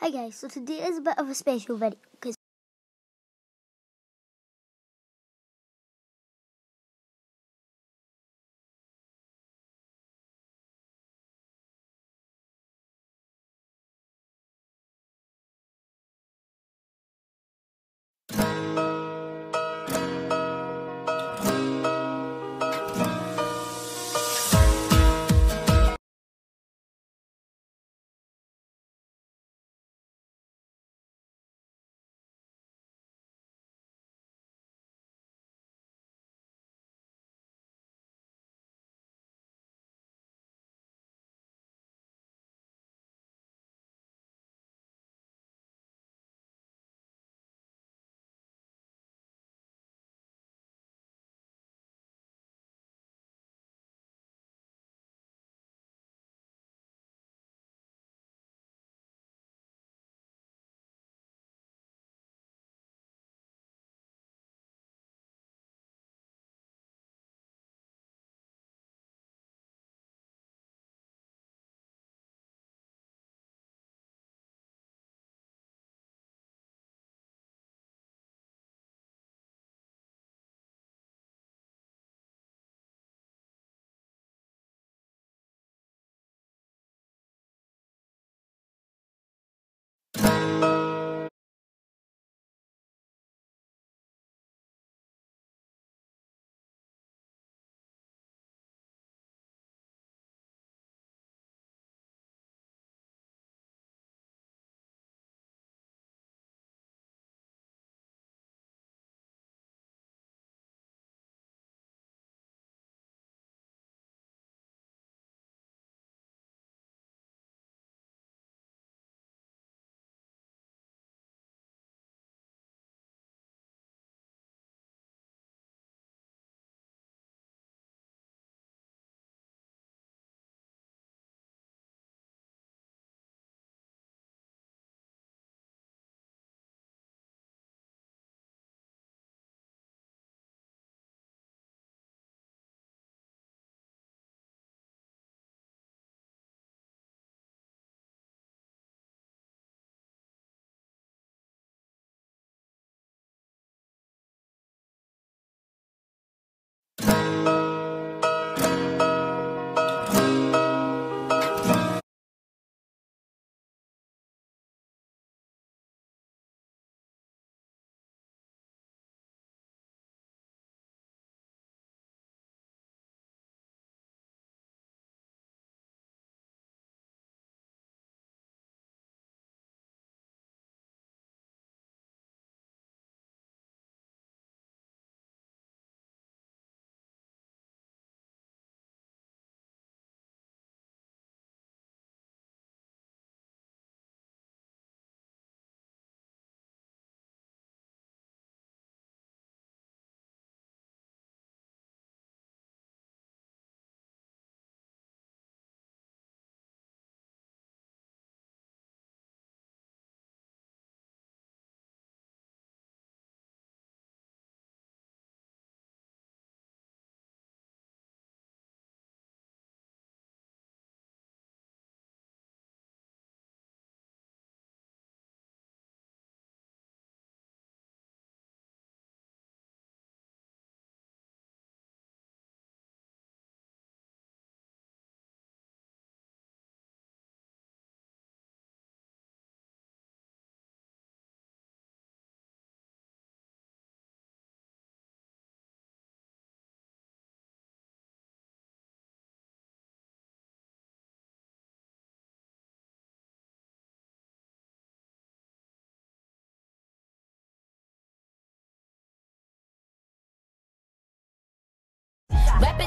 Hi guys, so today is a bit of a special video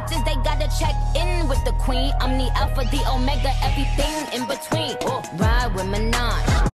bitches, they gotta check in with the queen. I'm the alpha, the omega, everything in between. Ride with Minaj.